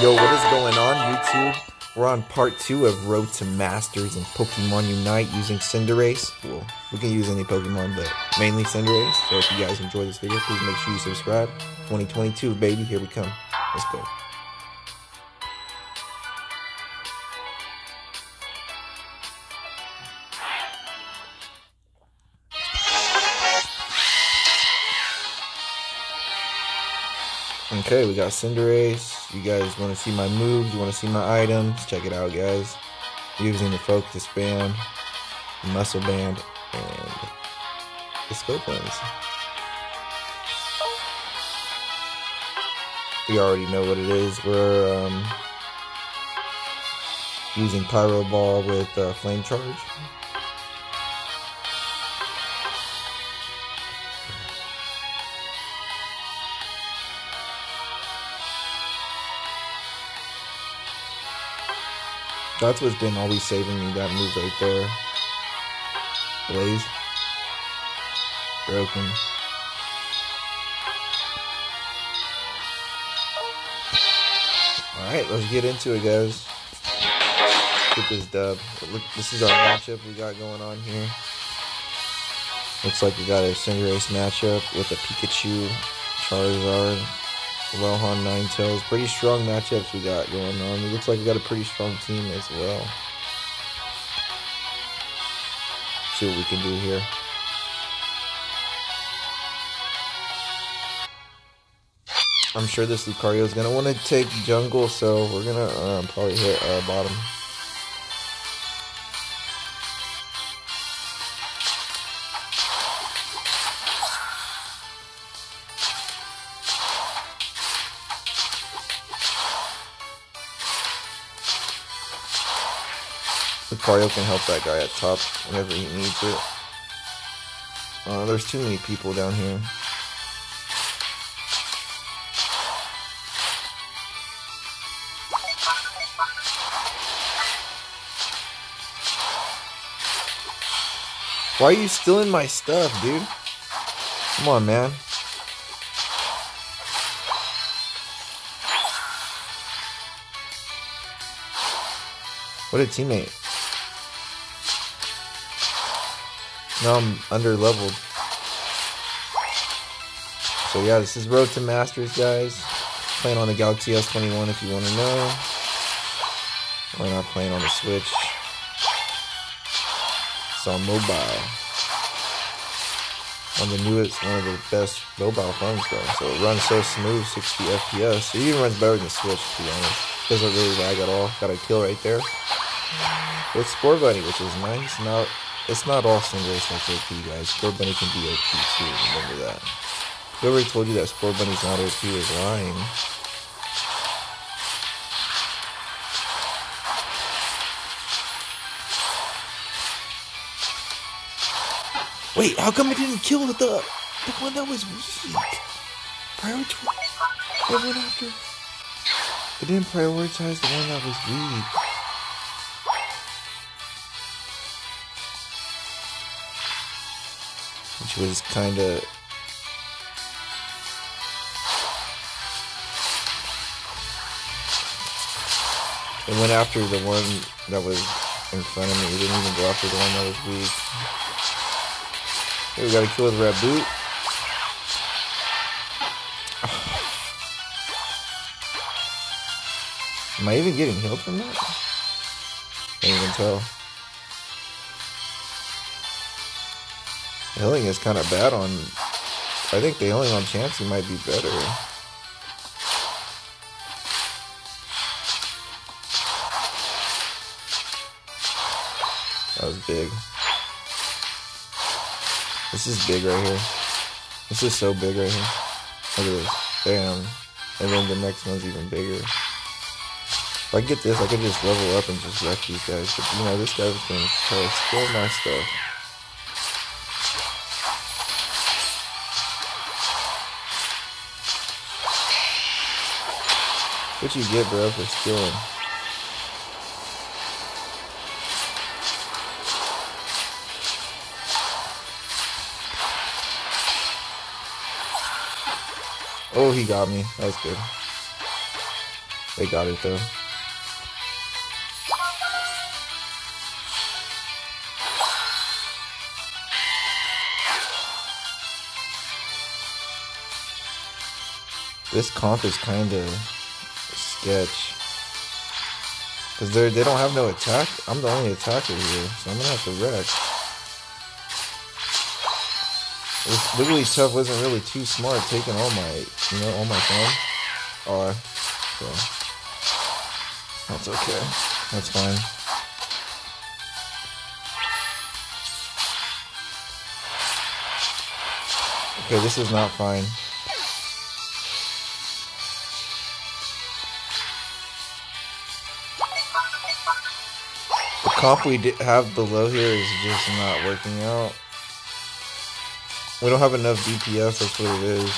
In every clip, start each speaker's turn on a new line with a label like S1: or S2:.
S1: Yo, what is going on, YouTube? We're on part two of Road to Masters and Pokemon Unite using Cinderace. Well, we can use any Pokemon, but mainly Cinderace. So if you guys enjoy this video, please make sure you subscribe. 2022, baby, here we come. Let's go. Okay, we got Cinderace. You guys want to see my moves? You want to see my items? Check it out, guys. Using the Focus Band, Muscle Band, and the Scope Lens. You already know what it is. We're um, using Pyro Ball with uh, Flame Charge. That's what's been always saving me, that move right there. Blaze. Broken. Alright, let's get into it, guys. Get this dub. Look, this is our matchup we got going on here. Looks like we got a Cinderace matchup with a Pikachu, Charizard, Alolan Ninetales. Pretty strong matchups we got going on. It looks like we got a pretty strong team as well. See what we can do here. I'm sure this Lucario is going to want to take jungle, so we're going to um, probably hit uh, bottom. Lucario can help that guy at top whenever he needs it. Uh, there's too many people down here. Why are you stealing my stuff, dude? Come on, man. What a teammate. Now I'm under leveled. So yeah, this is Road to Masters, guys. Playing on the Galaxy S21 if you want to know. We're not playing on the Switch. It's on mobile. On the newest, one of the best mobile phones though. So it runs so smooth, 60 FPS. It even runs better than the Switch, to be honest. Doesn't really lag at all. Got a kill right there. With Scorbunny, which is nice. Now it's not all Cinderace that's OP, guys. Scorbunny can be OP too, remember that. Whoever told you that Scorbunny's not OP is lying. Wait, how come it didn't kill the, the one that was weak? Prioritize. It went after. It didn't prioritize the one that was weak. Was kind of it went after the one that was in front of me. It didn't even go after the one that was weak. Here we gotta kill the red boot. Am I even getting healed from that? Can't even tell. The healing is kind of bad on... I think the healing on Chansey might be better. That was big. This is big right here. This is so big right here. Look at this. Damn. And then the next one's even bigger. If I get this, I could just level up and just wreck these guys. But, you know, this guy's gonna try to steal my stuff. What you get, bro, for stealing? Oh, he got me. That's good. They got it though. This comp is kind of sketch. Because they they don't have no attack. I'm the only attacker here, so I'm going to have to wreck. This Literally Tough wasn't really too smart taking all my, you know, all my fun. Oh. That's okay. That's fine. Okay, this is not fine. Comp we have below here is just not working out. We don't have enough DPS, that's what it is.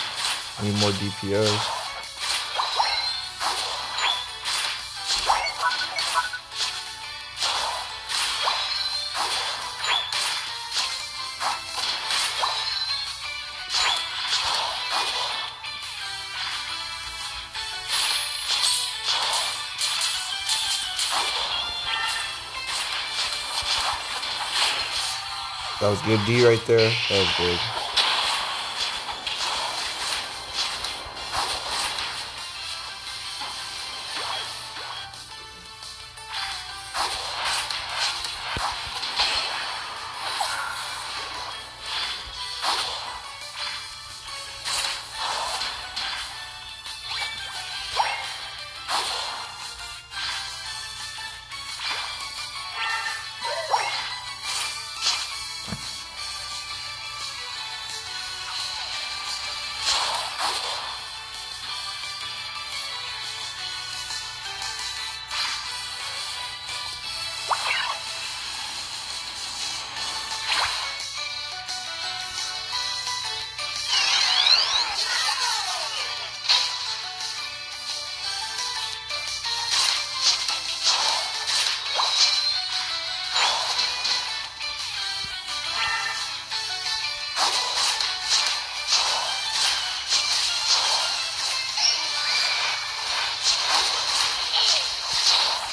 S1: We need more DPS. That was good D right there. That was good.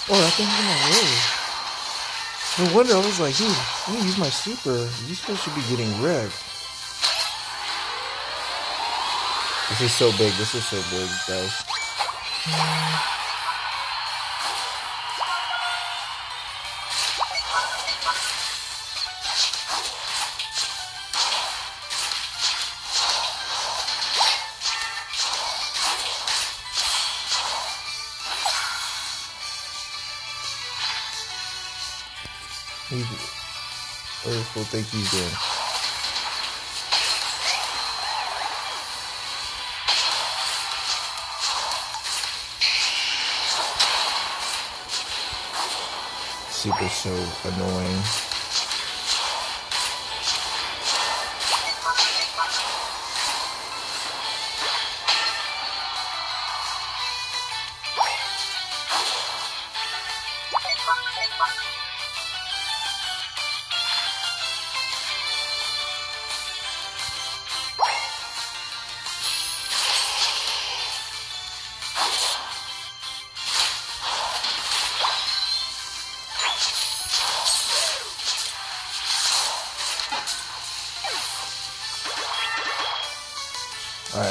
S1: Oh, that thing's in my way. No wonder I was like, dude, I'm gonna use my super. These supposed should be getting wrecked. This is so big. This is so big, guys. Fool think he's doing? Super so annoying.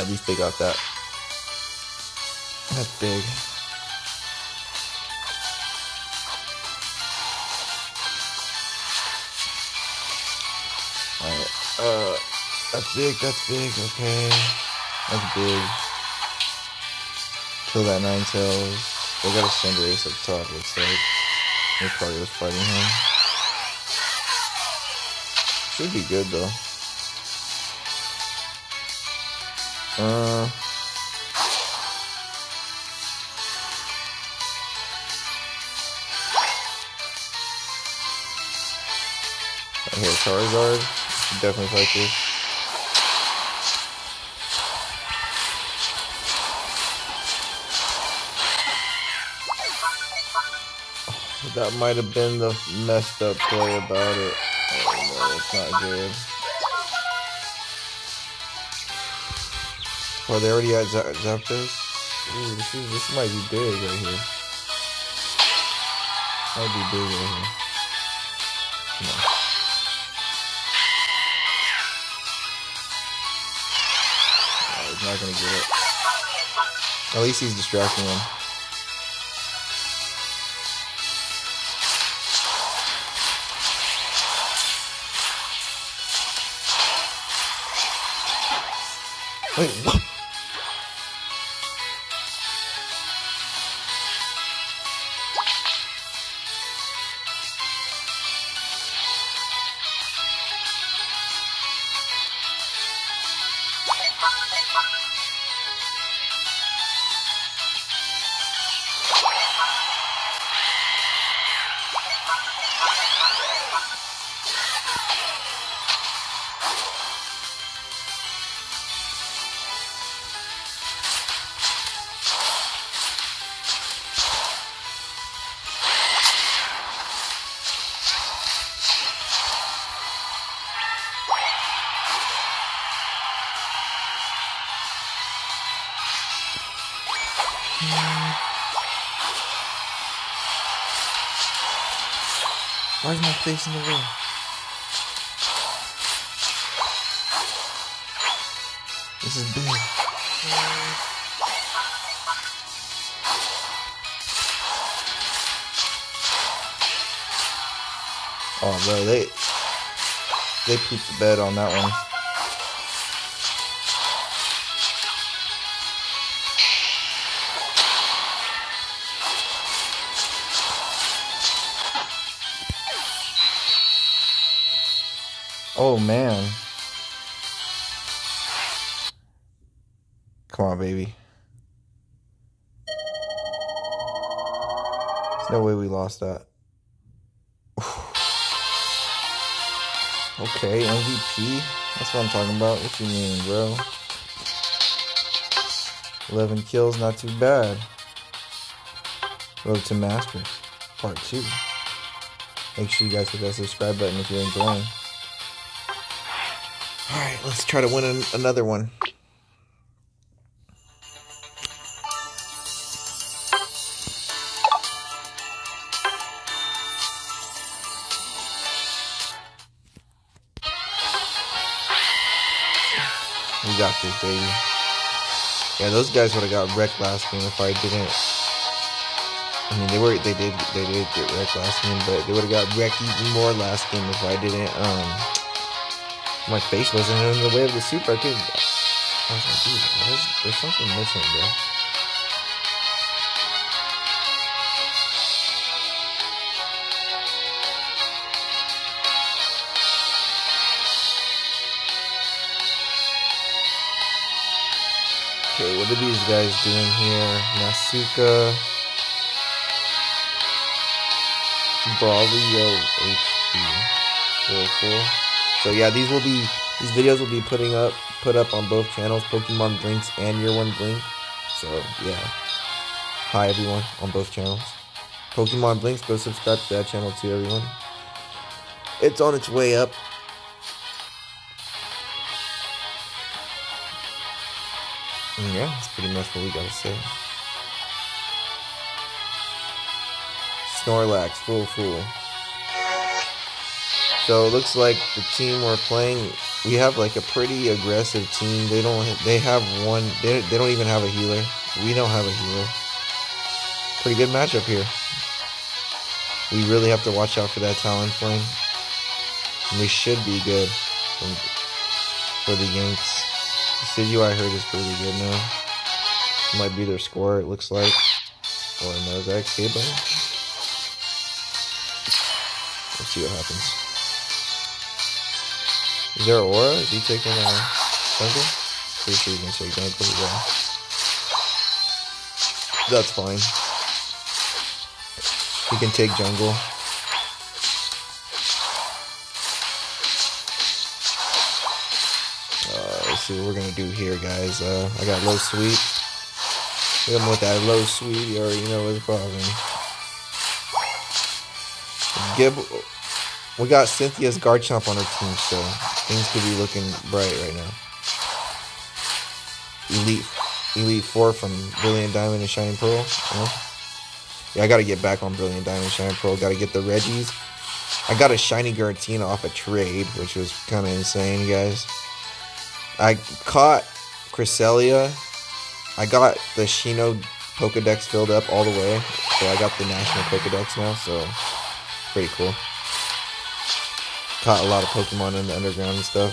S1: At least they got that. That's big. Alright, uh, that's big, that's big, okay. That's big. Kill that Ninetales. They got a Cinderace up top, looks like. They probably was fighting him. Should be good though. Uh. I hear Charizard. Definitely fight this. That might have been the messed up play about it. Oh no, it's not good. Oh, they already had Zapdos? Ooh, this is this might be big right here. Might be big right here. On. Oh, he's not gonna get it. At least he's distracting him. Wait, what? Why is my face in the way? This is big. Oh, bro, they they pooped the bed on that one. Oh man. Come on, baby. There's no way we lost that. okay, MVP. That's what I'm talking about. What you mean, bro? 11 kills, not too bad. Road to Master, Part 2. Make sure you guys hit that subscribe button if you're enjoying. Let's try to win an another one. We got this, baby. Yeah, those guys would have got wrecked last game if I didn't. I mean, they were they did they did get wrecked last game, but they would have got wrecked even more last game if I didn't. Um, my face wasn't in the way of the super. I couldn't. I was like, dude, is, there's something missing, bro. Okay, what are these guys doing here? Nasuka. Brawlio HP. Full full. So yeah, these will be these videos will be putting up put up on both channels, Pokemon Blinks and Year One Blink. So yeah. Hi everyone on both channels. Pokemon Blinks, go subscribe to that channel too, everyone. It's on its way up. And yeah, that's pretty much what we gotta say. Snorlax, full full. So it looks like the team we're playing, we have like a pretty aggressive team. They don't, they have one, they, they don't even have a healer. We don't have a healer. Pretty good matchup here. We really have to watch out for that Talonflame. And we should be good for the Yanks. The I heard is pretty good now. Might be their score, it looks like. Or no, is that K-Bone? Let's see what happens. Is there Aura? Is he taking a jungle? Pretty sure he's gonna take jungle as well. That's fine. He can take jungle. Uh, let's see what we're gonna do here, guys. Uh, I got low sweep. Hit him with that low sweep. You already know what's problem. Gib, we got Cynthia's Garchomp on our team, so things could be looking bright right now. Elite Elite Four from Brilliant Diamond and Shining Pearl. Yeah, I gotta get back on Brilliant Diamond and Shining Pearl. Gotta get the Reggies. I got a shiny Giratina off a trade, which was kind of insane, guys. I caught Cresselia. I got the Sinnoh Pokedex filled up all the way, so I got the National Pokedex now, so pretty cool. Caught a lot of Pokemon in the underground and stuff.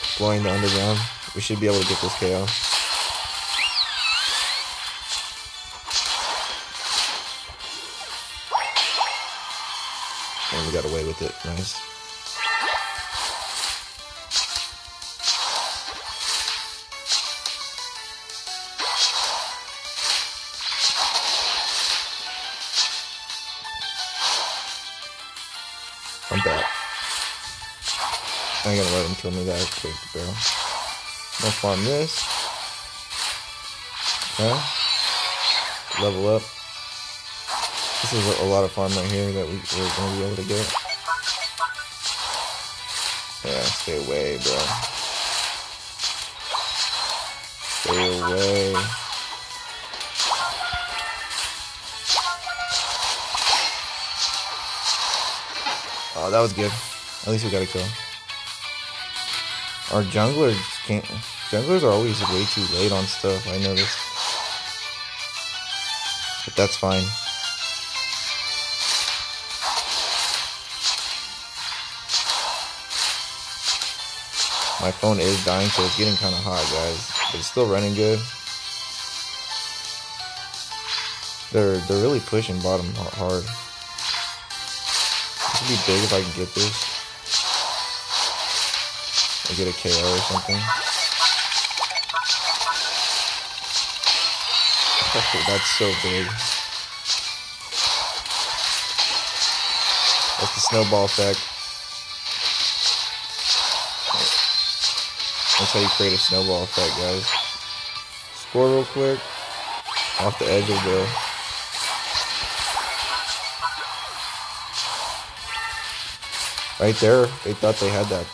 S1: Exploring the underground. We should be able to get this KO. And we got away with it. Nice. I gonna let him kill me that quick, bro. No farm this. Okay. Level up. This is a lot of farm right here that we, we're gonna be able to get. Yeah, stay away, bro. Stay away. Oh, that was good. At least we got a kill. Our junglers can't. Junglers are always way too late on stuff. I noticed, but that's fine. My phone is dying, so it's getting kind of hot, guys. But it's still running good. They're they're really pushing bottom hard. This would be big if I can get this. I get a KO or something. That's so big. That's the snowball effect. That's how you create a snowball effect, guys. Score real quick. Off the edge of the Right there, they thought they had that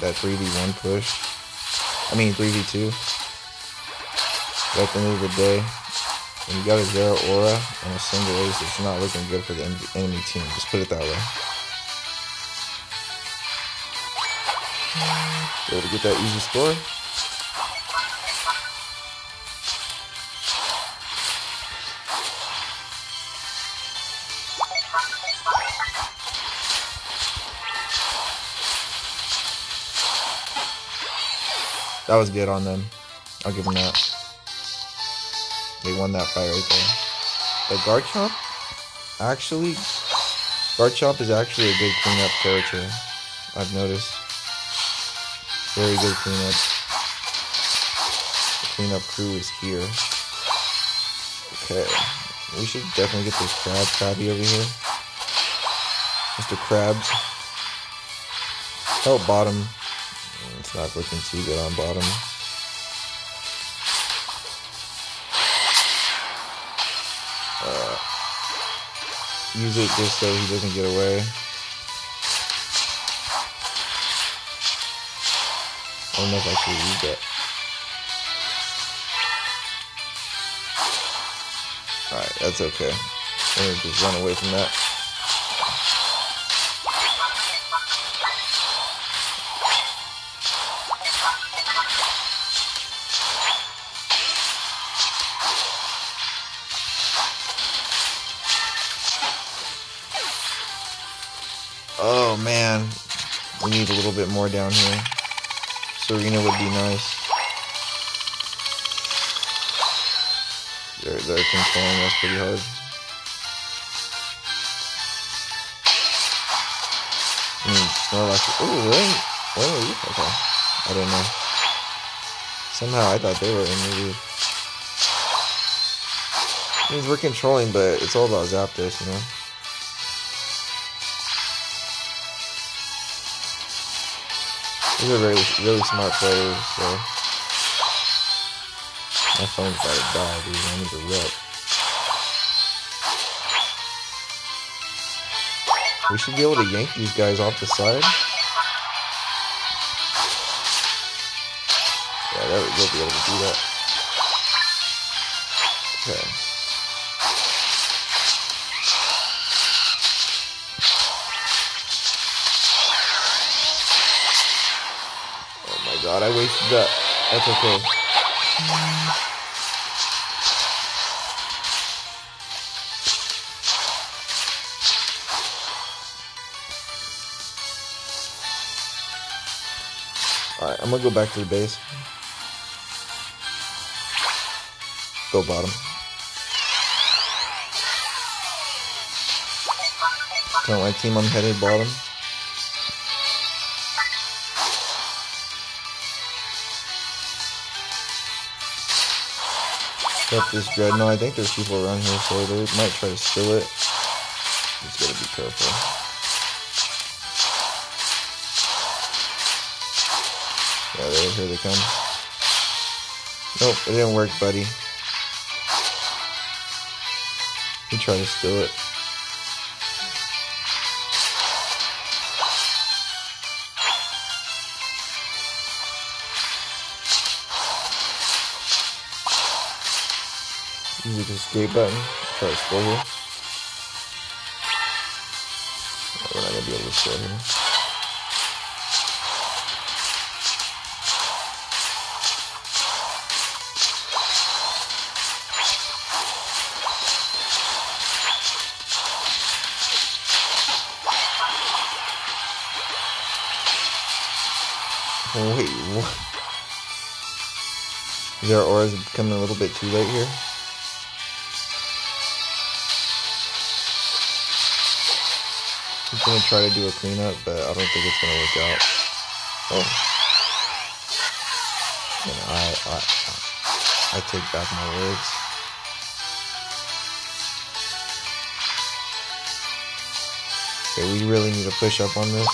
S1: that 3v1 push. I mean 3v2. But at the end of the day, when you got a zero aura and a single ace, it's not looking good for the enemy team. Just put it that way. Be able to get that easy score. That was good on them. I'll give them that. They won that fight right there. The Garchomp, actually, Garchomp is actually a good cleanup character. I've noticed. Very good cleanup. The cleanup crew is here. Okay. We should definitely get this crab crabby over here. Mr. Krabs. Help bottom it's not looking too good on bottom. Uh, use it just so he doesn't get away. I don't know if I should use that. Alright, that's okay. I'm just run away from that. Bit more down here. Serena would be nice. They're, they're controlling us pretty hard. Hmm, Snorlax. Ooh, really? Where are you? Okay. I didn't know. Somehow I thought they were in the lead. Means we're controlling, but it's all about Zapdos, you know? These are really, really smart players, so. My phone's about to die, dude. I need to rip. We should be able to yank these guys off the side. Yeah, that, we'll be able to do that. Okay. My god, I wasted that. That's okay. Alright, I'm gonna go back to the base. Go bottom. Tell my team I'm headed bottom. Got this Drednaw. I think there's people around here, so they might try to steal it. Just gotta be careful. Yeah, there, here they come. Nope, it didn't work, buddy. He tried to steal it. Escape button. Try to score here. We're not gonna be able to here. Wait, what? Is our auras becoming a little bit too late here? He's gonna try to do a cleanup, but I don't think it's gonna work out. Oh. And I, I, I take back my words. Okay, we really need to push up on this.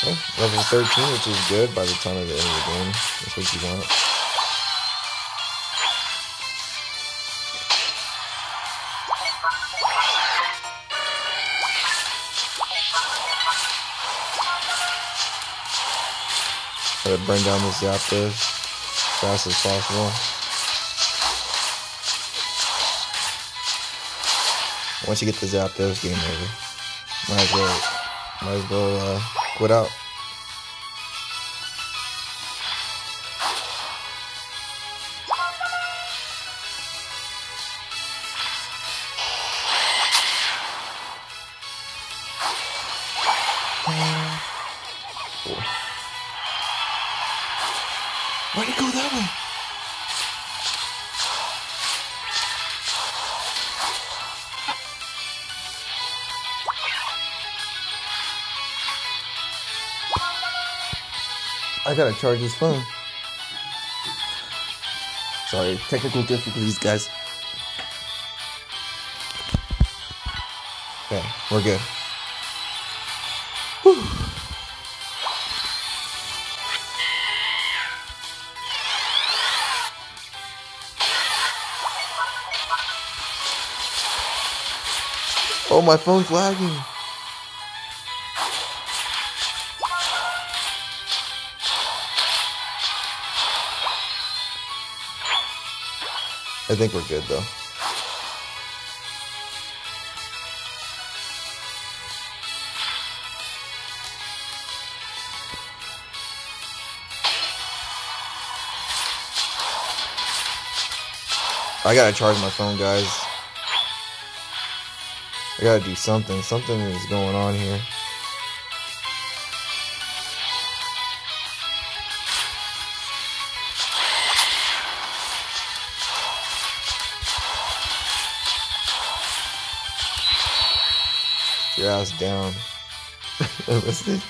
S1: Okay, level 13, which is good by the time of the end of the game. That's what you want. Burn down this Zapdos as fast as possible. Once you get the Zapdos, game over. Might as well, might as well uh, quit out. Gotta charge this phone. Sorry, technical difficulties, guys. Okay, we're good. Whew. Oh, my phone's lagging. I think we're good though. I gotta charge my phone, guys. I gotta do something. Something is going on here. Your ass down. Missed it.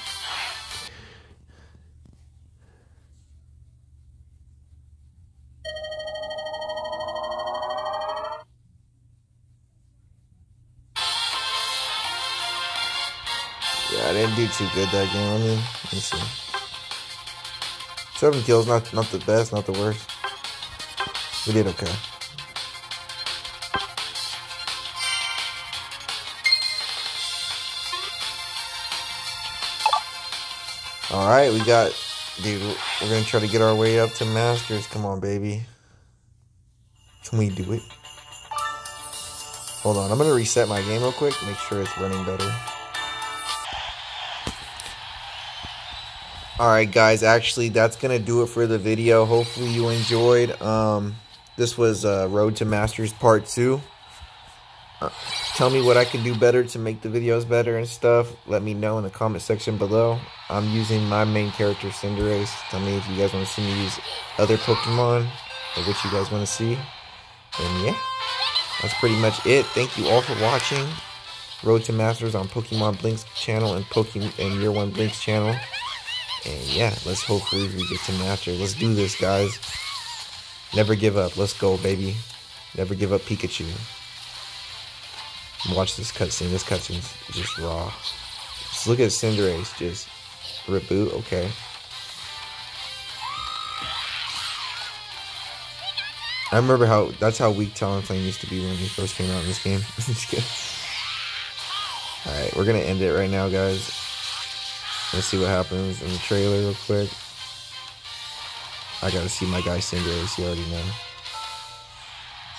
S1: Yeah, I didn't do too good that game. I mean, let me see. Seven kills, not not the best, not the worst. We did okay. All right, we got Dude, we're gonna try to get our way up to Masters. Come on, baby. Can we do it? Hold on, I'm gonna reset my game real quick, make sure it's running better. Alright guys, actually that's gonna do it for the video. Hopefully you enjoyed. Um, this was uh, Road to Masters Part 2. Tell me what I can do better to make the videos better and stuff. Let me know in the comment section below. I'm using my main character, Cinderace. Tell me if you guys want to see me use other Pokemon or what you guys want to see. And yeah, that's pretty much it. Thank you all for watching. Road to Masters on Pokemon Blink's channel and Pokemon and Year One Blink's channel. And yeah, let's hopefully we get to Master. Let's do this, guys. Never give up. Let's go, baby. Never give up Pikachu. Watch this cutscene. This cutscene's just raw. Just look at Cinderace. Just reboot. Okay. I remember how that's how weak Talonflame used to be when he first came out in this game. Alright, we're gonna end it right now, guys. Let's see what happens in the trailer real quick. I gotta see my guy Cinderace, you already know.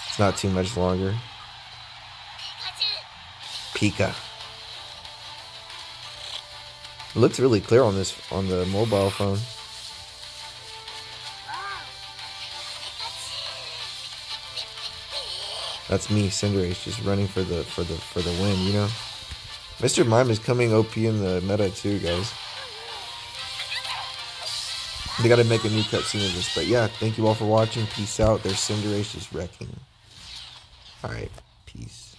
S1: It's not too much longer. It looks really clear on this on the mobile phone. That's me, Cinderace, just running for the for the for the win, you know. Mr. Mime is coming OP in the meta too, guys. They gotta make a new cutscene of this, but yeah, thank you all for watching. Peace out. There's Cinderace just wrecking. Alright, peace.